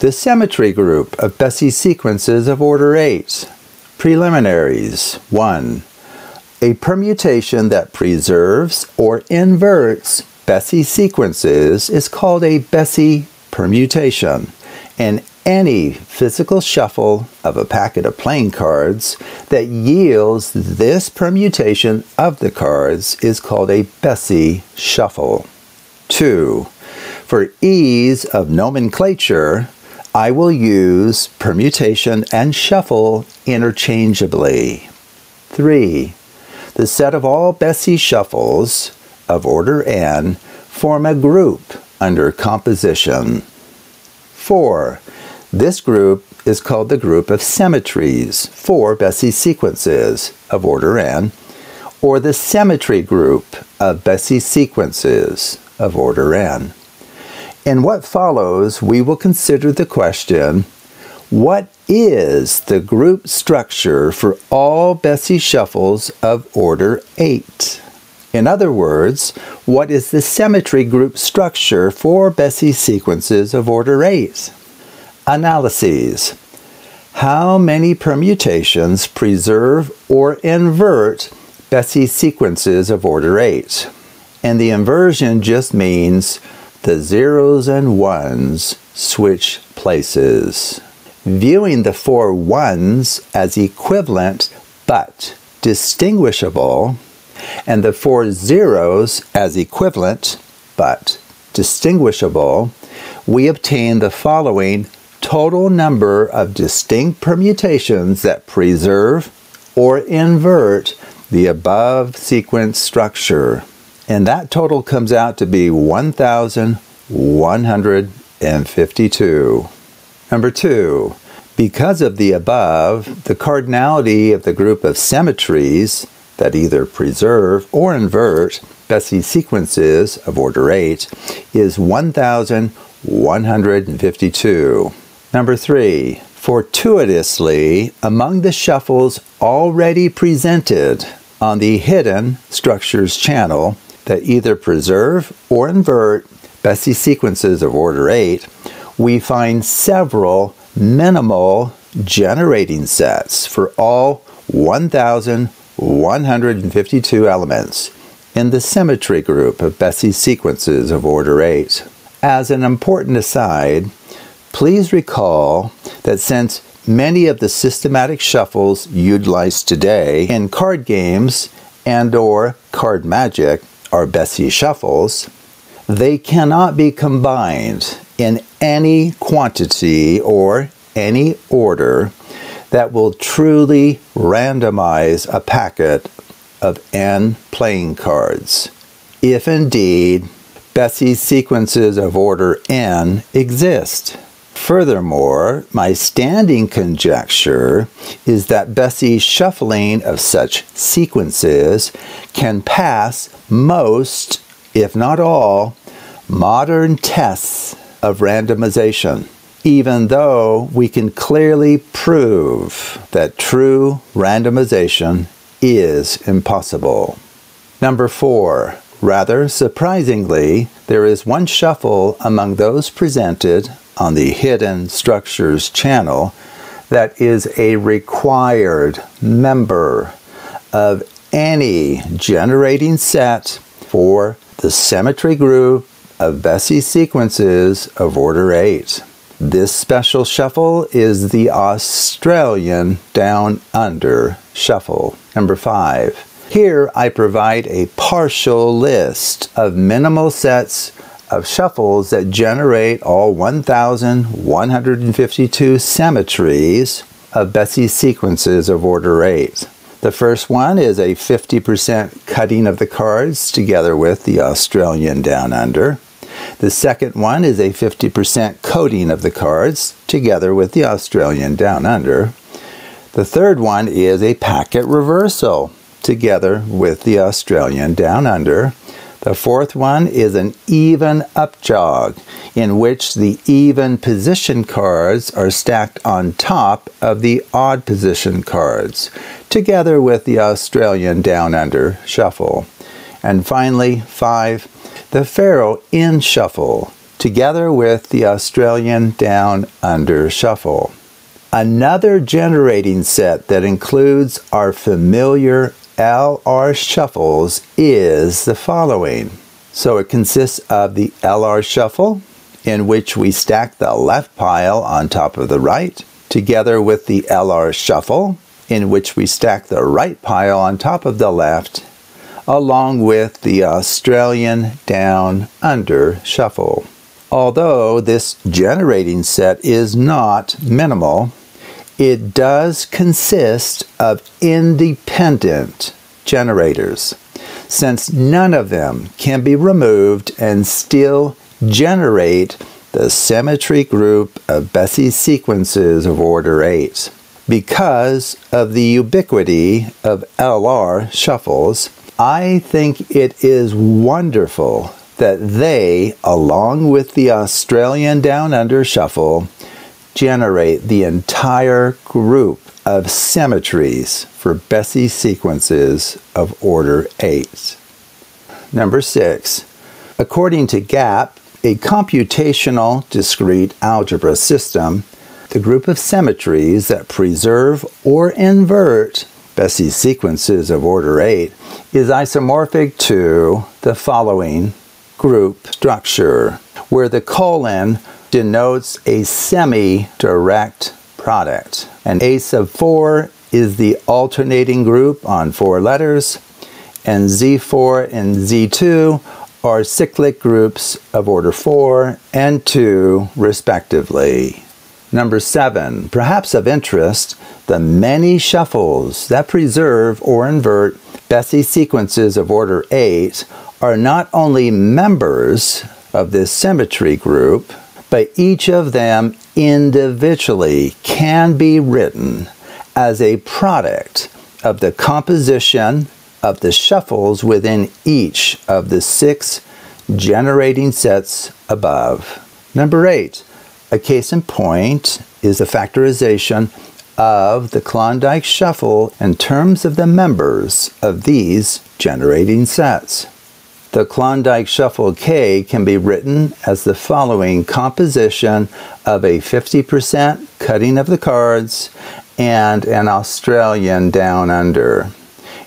The symmetry group of Bessey sequences of order 8. Preliminaries 1. A permutation that preserves or inverts Bessey sequences is called a Bessey permutation, and any physical shuffle of a packet of playing cards that yields this permutation of the cards is called a Bessey shuffle. 2. For ease of nomenclature, I will use permutation and shuffle interchangeably. 3. The set of all Bessey shuffles of order n form a group under composition. 4. This group is called the group of symmetries for Bessey sequences of order n, or the symmetry group of Bessey sequences of order n. In what follows, we will consider the question, what is the group structure for all Bessey shuffles of order 8? In other words, what is the symmetry group structure for Bessey sequences of order 8? Analyses. How many permutations preserve or invert Bessey sequences of order 8? And the inversion just means the zeros and ones switch places. Viewing the four ones as equivalent but distinguishable, and the four zeros as equivalent but distinguishable, we obtain the following total number of distinct permutations that preserve or invert the above sequence structure. And that total comes out to be 1,152. Number two, because of the above, the cardinality of the group of symmetries that either preserve or invert Bessey sequences of order 8 is 1,152. Number three, fortuitously, among the shuffles already presented on the hidden structures channel that either preserve or invert Bessey sequences of order 8, we find several minimal generating sets for all 1,152 elements in the symmetry group of Bessey sequences of order 8. As an important aside, Please recall that since many of the systematic shuffles utilized today in card games and or card magic are Bessey shuffles, they cannot be combined in any quantity or any order that will truly randomize a packet of n playing cards. If indeed Bessey sequences of order n exist. Furthermore, my standing conjecture is that Bessey's shuffling of such sequences can pass most, if not all, modern tests of randomization, even though we can clearly prove that true randomization is impossible. Number four, rather surprisingly, there is one shuffle among those presented on the Hidden Structures channel that is a required member of any generating set for the symmetry group of Bessey sequences of order 8. This special shuffle is the Australian Down Under Shuffle. Number 5. Here I provide a partial list of minimal sets of shuffles that generate all 1,152 symmetries of Bessey's sequences of order 8. The first one is a 50% cutting of the cards together with the Australian Down Under. The second one is a 50% coating of the cards together with the Australian Down Under. The third one is a packet reversal together with the Australian Down Under. The fourth one is an even up jog, in which the even position cards are stacked on top of the odd position cards, together with the Australian Down Under shuffle. And finally, five, the Faro in shuffle, together with the Australian Down Under Shuffle. Another generating set that includes our familiar LR shuffles is the following. So it consists of the LR shuffle, in which we stack the left pile on top of the right, together with the LR shuffle, in which we stack the right pile on top of the left, along with the Australian down under shuffle. Although this generating set is not minimal, it does consist of independent generators, since none of them can be removed and still generate the symmetry group of Bessey sequences of order 8. Because of the ubiquity of LR shuffles, I think it is wonderful that they, along with the Australian Down Under Shuffle, generate the entire group of symmetries for Bessey sequences of order 8. Number 6. According to GAP, a computational discrete algebra system the group of symmetries that preserve or invert Bessey sequences of order 8 is isomorphic to the following group structure, where the colon denotes a semi-direct product. And A sub 4 is the alternating group on four letters, and Z4 and Z2 are cyclic groups of order 4 and 2, respectively. Number seven, perhaps of interest, the many shuffles that preserve or invert Bessey sequences of order 8 are not only members of this symmetry group, but each of them individually can be written as a product of the composition of the shuffles within each of the six generating sets above. Number eight, a case in point is the factorization of the Klondike Shuffle in terms of the members of these generating sets. The Klondike Shuffle K can be written as the following composition of a 50% cutting of the cards and an Australian down under.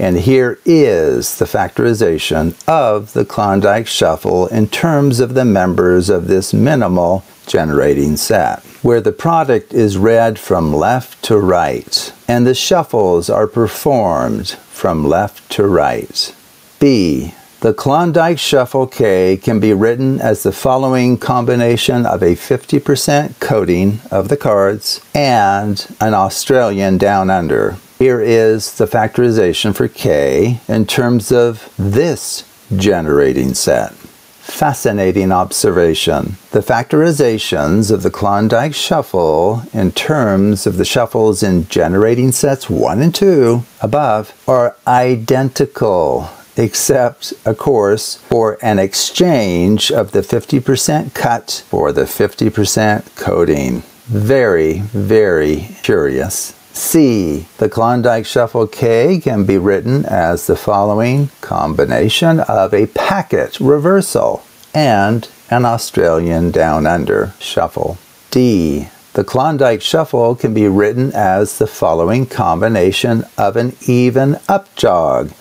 And here is the factorization of the Klondike Shuffle in terms of the members of this minimal generating set, where the product is read from left to right, and the shuffles are performed from left to right. B. The Klondike Shuffle K can be written as the following combination of a 50% coating of the cards and an Australian Down Under. Here is the factorization for K in terms of this generating set. Fascinating observation. The factorizations of the Klondike Shuffle in terms of the shuffles in generating sets 1 and 2 above are identical except, of course, for an exchange of the 50% cut for the 50% coating. Very, very curious. C. The Klondike Shuffle K can be written as the following combination of a packet reversal and an Australian Down Under Shuffle. D. The Klondike Shuffle can be written as the following combination of an even up jog,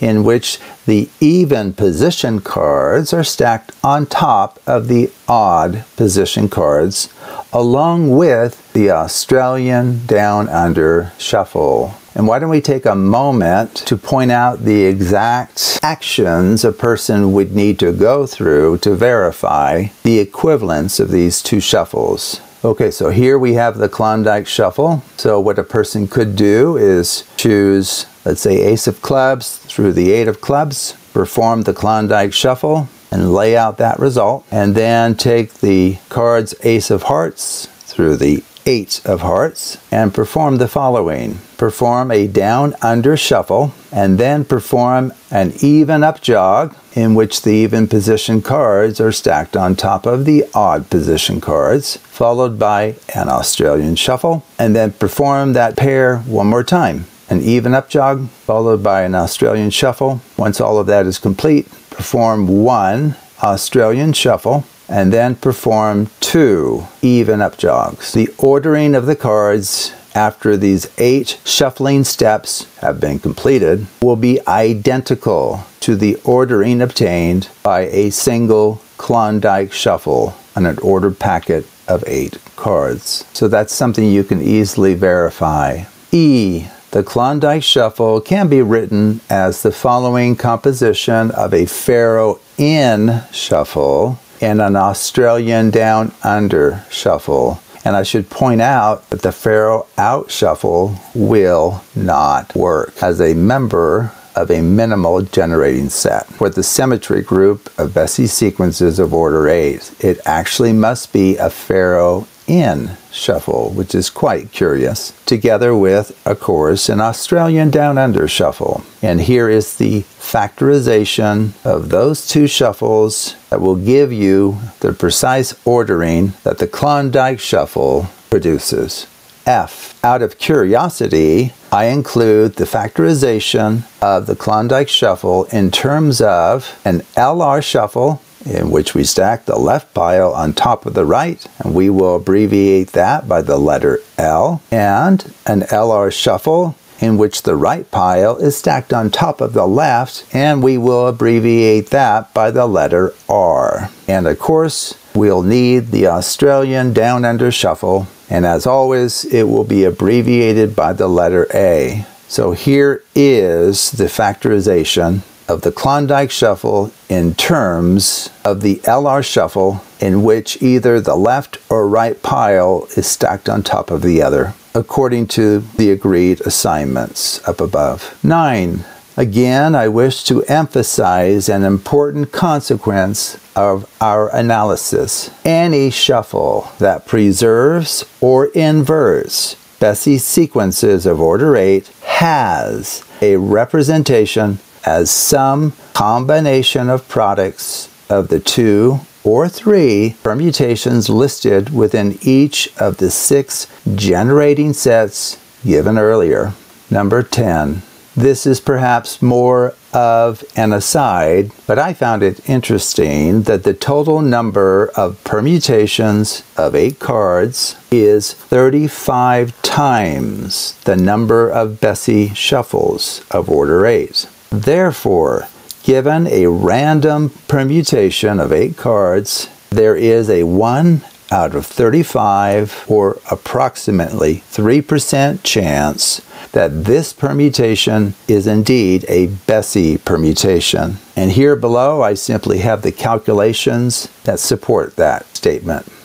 in which the even position cards are stacked on top of the odd position cards, along with the Australian Down Under Shuffle. And why don't we take a moment to point out the exact actions a person would need to go through to verify the equivalence of these two shuffles. Okay, so here we have the Klondike Shuffle. So what a person could do is choose, let's say, Ace of Clubs through the Eight of Clubs, perform the Klondike Shuffle, and lay out that result. And then take the cards Ace of Hearts through the Eight of Hearts and perform the following. Perform a down under shuffle and then perform an even up jog in which the even position cards are stacked on top of the odd position cards, followed by an Australian shuffle, and then perform that pair one more time. An even up jog followed by an Australian shuffle. Once all of that is complete, perform one Australian shuffle and then perform two even up jogs. The ordering of the cards after these eight shuffling steps have been completed will be identical to the ordering obtained by a single Klondike shuffle on an ordered packet of eight cards. So that's something you can easily verify. E. The Klondike Shuffle can be written as the following composition of a Faro in shuffle and an Australian down under shuffle. And I should point out that the Faro out shuffle will not work as a member of a minimal generating set. For the symmetry group of Bessey sequences of order 8, it actually must be a Faro in shuffle, which is quite curious, together with, of course, an Australian Down Under shuffle. And here is the factorization of those two shuffles that will give you the precise ordering that the Klondike shuffle produces. F. Out of curiosity, I include the factorization of the Klondike shuffle in terms of an LR shuffle in which we stack the left pile on top of the right, and we will abbreviate that by the letter L, and an LR shuffle in which the right pile is stacked on top of the left, and we will abbreviate that by the letter R. And of course, we'll need the Australian Down Under Shuffle, and as always, it will be abbreviated by the letter A. So here is the factorization of the Klondike Shuffle in terms of the LR Shuffle in which either the left or right pile is stacked on top of the other, according to the agreed assignments up above. 9. Again, I wish to emphasize an important consequence of our analysis. Any shuffle that preserves or inverts Bessey sequences of order 8 has a representation as some combination of products of the two or three permutations listed within each of the six generating sets given earlier. Number 10. This is perhaps more of an aside, but I found it interesting that the total number of permutations of eight cards is 35 times the number of Bessey shuffles of order 8. Therefore, given a random permutation of eight cards, there is a 1 out of 35 or approximately 3% chance that this permutation is indeed a Bessey permutation. And here below I simply have the calculations that support that statement.